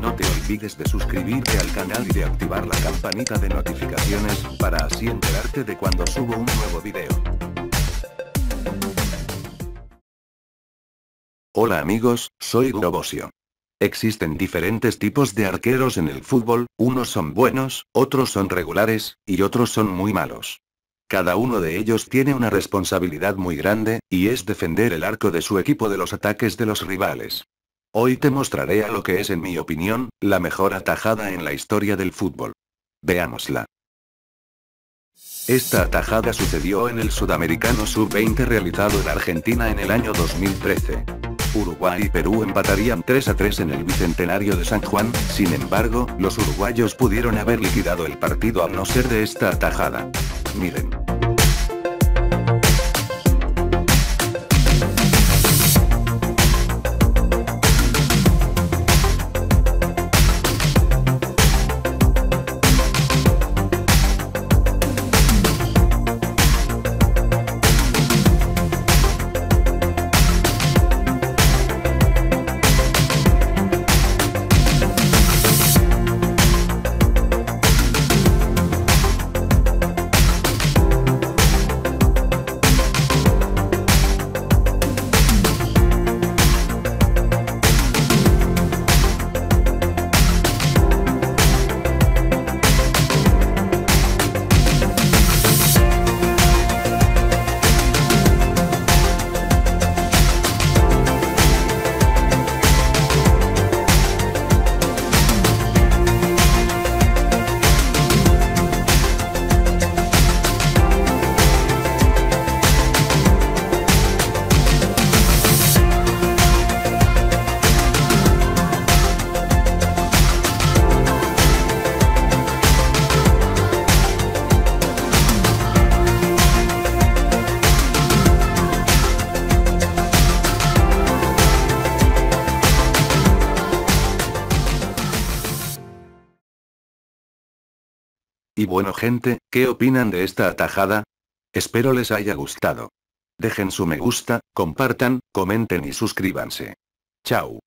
No te olvides de suscribirte al canal y de activar la campanita de notificaciones, para así enterarte de cuando subo un nuevo video. Hola amigos, soy Globosio. Existen diferentes tipos de arqueros en el fútbol, unos son buenos, otros son regulares, y otros son muy malos. Cada uno de ellos tiene una responsabilidad muy grande, y es defender el arco de su equipo de los ataques de los rivales. Hoy te mostraré a lo que es en mi opinión, la mejor atajada en la historia del fútbol. Veámosla. Esta atajada sucedió en el Sudamericano Sub-20 realizado en Argentina en el año 2013. Uruguay y Perú empatarían 3 a 3 en el Bicentenario de San Juan, sin embargo, los uruguayos pudieron haber liquidado el partido a no ser de esta atajada. Miren. Y bueno gente, ¿qué opinan de esta atajada? Espero les haya gustado. Dejen su me gusta, compartan, comenten y suscríbanse. Chao.